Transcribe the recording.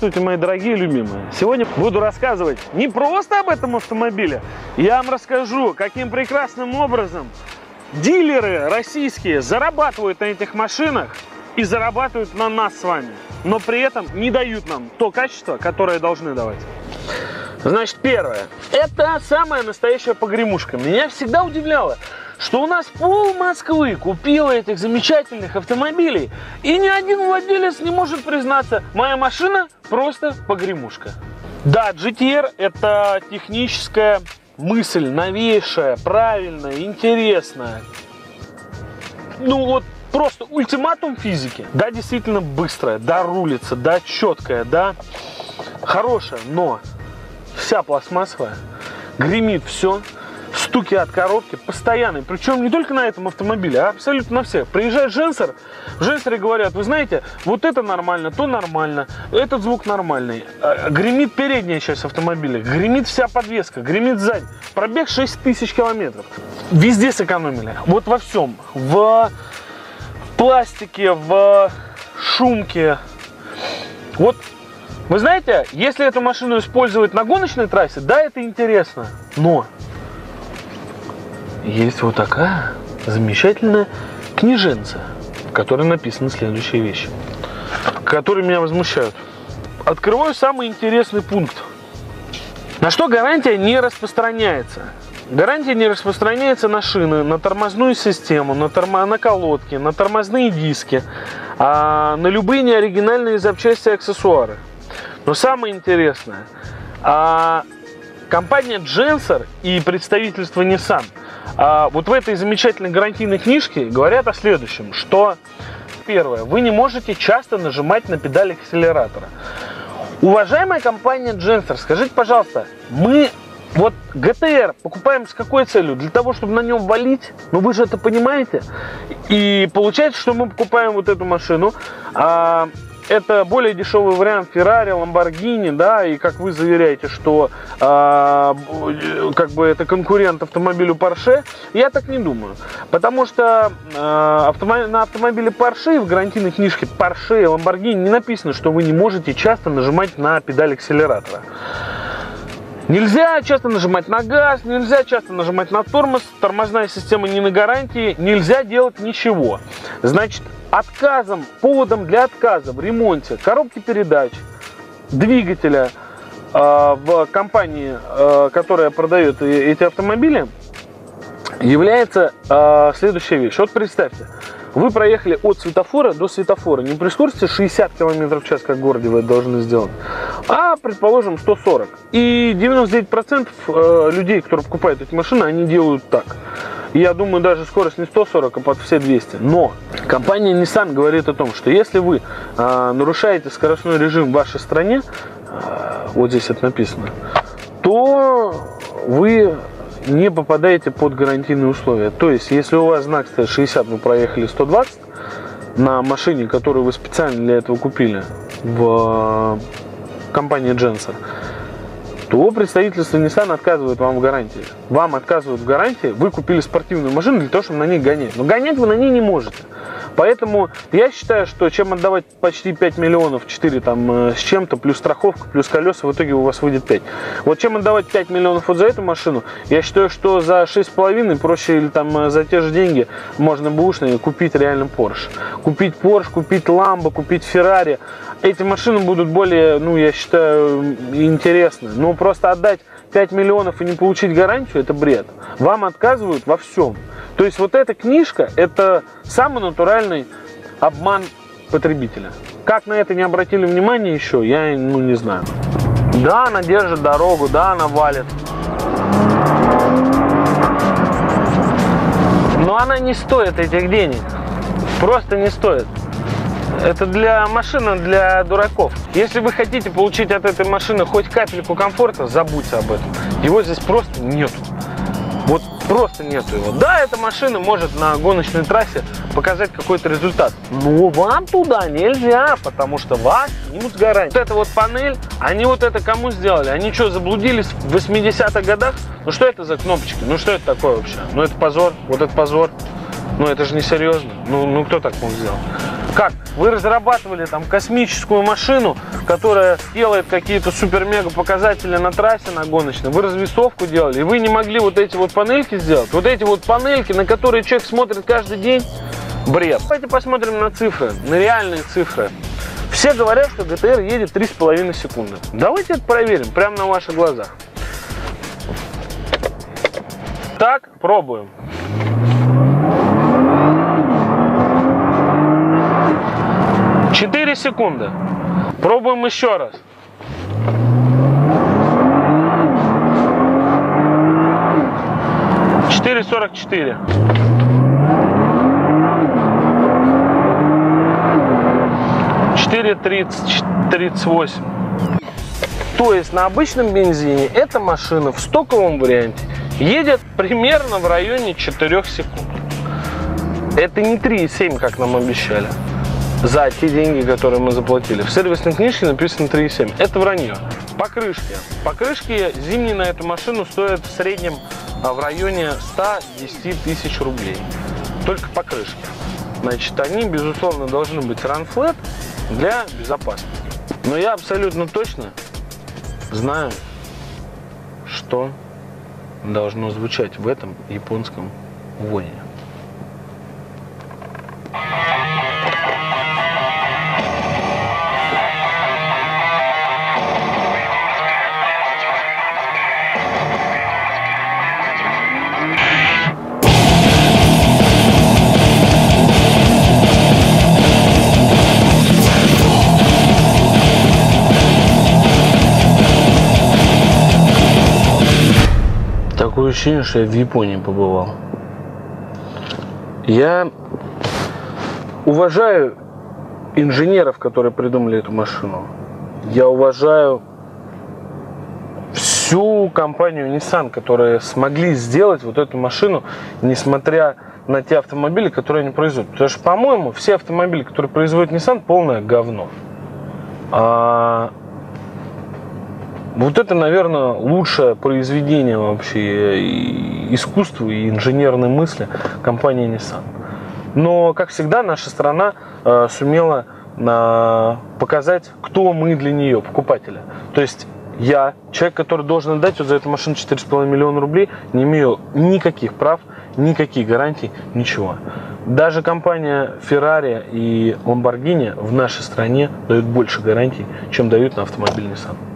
Здравствуйте, мои дорогие любимые. Сегодня буду рассказывать не просто об этом автомобиле, я вам расскажу, каким прекрасным образом дилеры российские зарабатывают на этих машинах и зарабатывают на нас с вами, но при этом не дают нам то качество, которое должны давать. Значит, первое. Это самая настоящая погремушка. Меня всегда удивляло, что у нас пол Москвы купила этих замечательных автомобилей, и ни один владелец не может признаться, моя машина просто погремушка. Да, GTR это техническая мысль, новейшая, правильная, интересная. Ну вот просто ультиматум физики. Да, действительно быстрая, да, рулится, да, четкая, да, хорошая, но вся пластмассовая, гремит все, стуки от коробки постоянные. Причем не только на этом автомобиле, а абсолютно на всех. Приезжает Женсер, в Женсере говорят, вы знаете, вот это нормально, то нормально, этот звук нормальный. А, гремит передняя часть автомобиля, гремит вся подвеска, гремит сзади. Пробег 6 тысяч километров. Везде сэкономили. Вот во всем. В пластике, в шумке. Вот вы знаете, если эту машину использовать на гоночной трассе, да, это интересно, но есть вот такая замечательная книженца, в которой написаны следующие вещи, которые меня возмущают. Открываю самый интересный пункт. На что гарантия не распространяется? Гарантия не распространяется на шины, на тормозную систему, на, тормо... на колодки, на тормозные диски, а на любые неоригинальные запчасти и аксессуары. Но самое интересное, а компания Genser и представительство Nissan – вот в этой замечательной гарантийной книжке говорят о следующем, что первое, вы не можете часто нажимать на педаль акселератора. Уважаемая компания Genster, скажите, пожалуйста, мы вот ГТР покупаем с какой целью? Для того, чтобы на нем валить? Ну вы же это понимаете. И получается, что мы покупаем вот эту машину, а это более дешевый вариант Ferrari, Lamborghini, да, и как вы заверяете, что э, как бы это конкурент автомобилю Porsche, я так не думаю. Потому что э, автомобиль, на автомобиле Porsche в гарантийной книжке Porsche и Lamborghini не написано, что вы не можете часто нажимать на педаль акселератора. Нельзя часто нажимать на газ, нельзя часто нажимать на тормоз, тормозная система не на гарантии, нельзя делать ничего. Значит, отказом, поводом для отказа в ремонте коробки передач, двигателя э, в компании, э, которая продает эти автомобили, является э, следующая вещь. Вот представьте, вы проехали от светофора до светофора. Не при скорости 60 км в час, как в городе вы должны сделать, а, предположим, 140. И 99% э, людей, которые покупают эти машины, они делают так. Я думаю, даже скорость не 140, а под все 200. Но компания Nissan говорит о том, что если вы э, нарушаете скоростной режим в вашей стране, э, вот здесь это написано, то вы не попадаете под гарантийные условия. То есть, если у вас знак стоит 60, вы проехали 120 на машине, которую вы специально для этого купили в э, компании Genser, то представительство Nissan отказывает вам в гарантии. Вам отказывают в гарантии, вы купили спортивную машину для того, чтобы на ней гонять. Но гонять вы на ней не можете. Поэтому я считаю, что чем отдавать почти 5 миллионов, 4 там э, с чем-то, плюс страховка, плюс колеса, в итоге у вас выйдет 5. Вот чем отдавать 5 миллионов вот за эту машину, я считаю, что за 6,5 проще или там э, за те же деньги можно бушные купить реально Porsche. Купить Porsche, купить Lambo, купить Ferrari. Эти машины будут более, ну, я считаю, интересны. Но просто отдать 5 миллионов и не получить гарантию, это бред. Вам отказывают во всем. То есть вот эта книжка, это самый натуральный обман потребителя. Как на это не обратили внимание еще, я ну, не знаю. Да, она держит дорогу, да, она валит. Но она не стоит этих денег. Просто не стоит. Это для машины, для дураков. Если вы хотите получить от этой машины хоть капельку комфорта, забудьте об этом. Его здесь просто нету. Вот просто нету его. Да, эта машина может на гоночной трассе показать какой-то результат. Но вам туда нельзя, потому что вас снимут с гарантии. Вот эта вот панель, они вот это кому сделали? Они что, заблудились в 80-х годах? Ну что это за кнопочки? Ну что это такое вообще? Ну это позор, вот это позор. Ну это же не серьезно. Ну, ну кто так мог сделать? Как? Вы разрабатывали там космическую машину, которая делает какие-то супер-мега показатели на трассе на гоночной. Вы развесовку делали, и вы не могли вот эти вот панельки сделать. Вот эти вот панельки, на которые человек смотрит каждый день. Бред. Давайте посмотрим на цифры, на реальные цифры. Все говорят, что ГТР едет 3,5 секунды. Давайте это проверим прямо на ваших глазах. Так, пробуем. Четыре секунды. Пробуем еще раз. Четыре сорок четыре. Четыре тридцать тридцать восемь. То есть на обычном бензине эта машина в стоковом варианте едет примерно в районе 4 секунд. Это не 3,7, как нам обещали за те деньги, которые мы заплатили. В сервисной книжке написано 3,7. Это вранье. Покрышки. Покрышки зимние на эту машину стоят в среднем а, в районе 110 тысяч рублей. Только покрышки. Значит, они, безусловно, должны быть ранфлет для безопасности. Но я абсолютно точно знаю, что должно звучать в этом японском воне. Такое ощущение, что я в Японии побывал. Я уважаю инженеров, которые придумали эту машину. Я уважаю всю компанию Nissan, которые смогли сделать вот эту машину, несмотря на те автомобили, которые они производят. Потому что, по-моему, все автомобили, которые производит Nissan, полное говно. А вот это, наверное, лучшее произведение вообще искусства и инженерной мысли компании Nissan. Но, как всегда, наша страна э, сумела э, показать, кто мы для нее, покупателя. То есть я, человек, который должен отдать вот за эту машину 4,5 миллиона рублей, не имею никаких прав, никаких гарантий, ничего. Даже компания Ferrari и Lamborghini в нашей стране дают больше гарантий, чем дают на автомобиль Nissan.